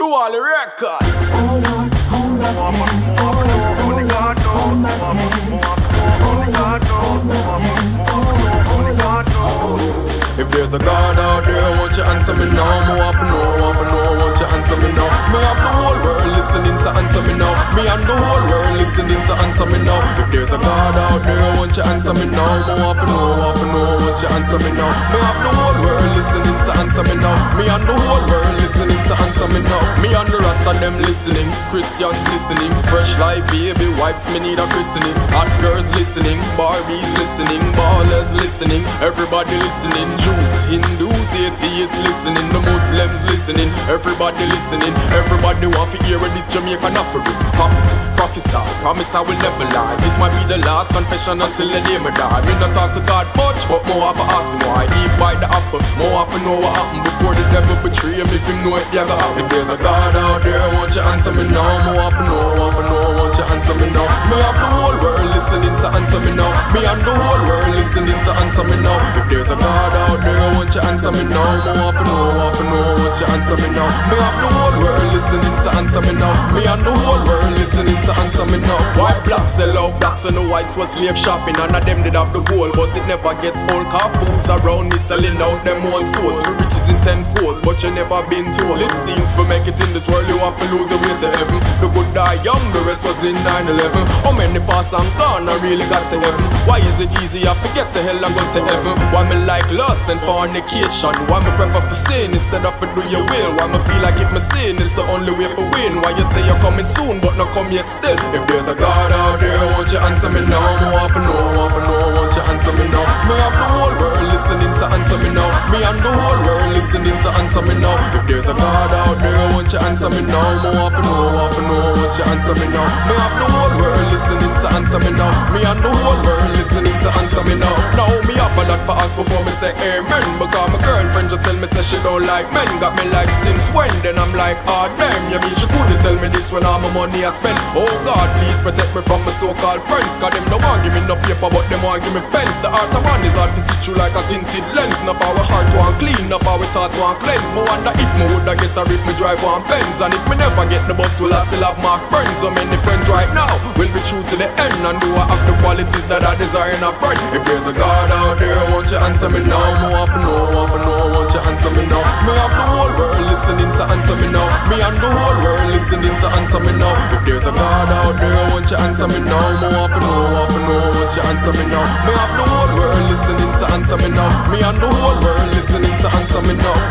Diwali Records. Oh Lord, hold my hand. Oh Lord, oh Lord, hold my hand. Oh Lord, hold my hand. Oh Lord, oh Lord. If there's a God out there, won't you answer me now? More want to know, want to know, won't you answer me now? Me have the whole world listening, so answer me now. Me and the whole world listening, so answer me now. If there's a God out there, won't you answer me now? More want to know, want to know, won't you answer me now? Me have the whole world listening, so answer me now. Me and the whole world so me now. Me and the rest of them listening, Christians listening, fresh life baby wipes me need a christening. Girls listening, Barbies listening, ballers listening, everybody listening. Jews, Hindus, atheists listening, the Muslims listening, everybody listening. Everybody want to hear this Jamaican offering. Prophecy, prophesy, promise I will never lie. This might be the last confession until the day me die. Me not talk to God much, but more of a ask why. He bite the apple, more often know what happened before the devil betray him. If him know it, yeah. If there's a God out there, won't you answer me now? More often know, want to know, won't you answer me now? Me have the whole world listening to answer me now. Me and the whole world listening to answer me now. If there's a God out there, won't you answer me now? More know, want to know, won't answer me now? Me have the whole world listening to answer me now. Me and the whole world listening to answer me now. White black sell out blacks and the whites was slave shopping. None of them did have the gold, but it never gets old. Car fools around me selling out them own souls. For riches in ten folds, but you never been told. It seems for make it in this world, you have to lose your way to heaven. The good die young, the rest was in 9-11. How many pass and gone, I really got to heaven. Why is it easy? I forget to hell and go to heaven. Why me like lust and fornication? Why me prefer for sin instead of to do your will? Why me feel like if me sin is the only way for win? Why you say you're coming soon, but not come yet still? If there's a God out there, won't you answer me now? More for know, want to know, won't you answer me now? Me have the whole world listening to answer me now. Me and the whole world listening to answer me now. If there's a God out there, won't you answer me now? More for know, want to know, won't you answer me now? Me have the whole world listening to answer me now. Me and the whole world listening to answer me now. Now me up a lot for ask before me say amen. Because tell me say she don't like men. Got me like since when? Then I'm like, ah damn. You mean she couldn't tell me this when all my money I spend? Oh God, please protect me from my so-called friends. Cause them no want give me no paper, but them want give me pens. The art of man is hard to see through like a tinted lens. No power heart want clean, no power thought want cleanse. Me wonder if me woulda get a if me drive one Benz. And if me never get the bus, will I still have my friends? So many friends right now will be true to the end. And do I have the qualities that I desire in a friend? If there's a God out there, won't you answer me now? To know, want to know, won't you answer me now? Me have the whole world listening to answer me now. Me and the whole world listening to answer me now. If there's a God out there, won't you answer me now? Me want to know, want to know, won't you answer me now? Me have the whole world listening to answer me now. Me and the whole world listening to answer me now.